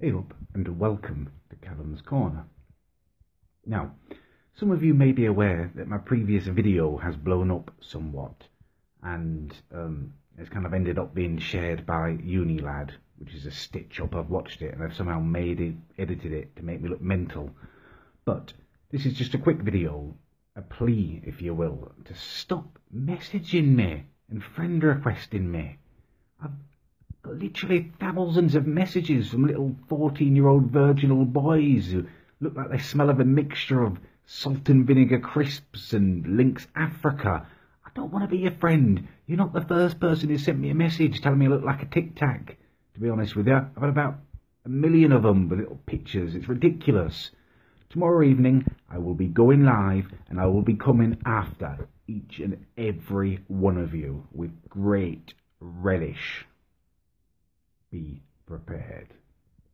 Hey up and welcome to Callum's Corner. Now, some of you may be aware that my previous video has blown up somewhat and um, it's kind of ended up being shared by Unilad, which is a stitch up. I've watched it and I've somehow made it, edited it to make me look mental. But this is just a quick video, a plea, if you will, to stop messaging me and friend requesting me. I've literally thousands of messages from little 14 year old virginal boys who look like they smell of a mixture of salt and vinegar crisps and Lynx Africa. I don't want to be your friend. You're not the first person who sent me a message telling me I look like a tic tac, to be honest with you. I've had about a million of them with little pictures. It's ridiculous. Tomorrow evening, I will be going live and I will be coming after each and every one of you with great relish be prepared.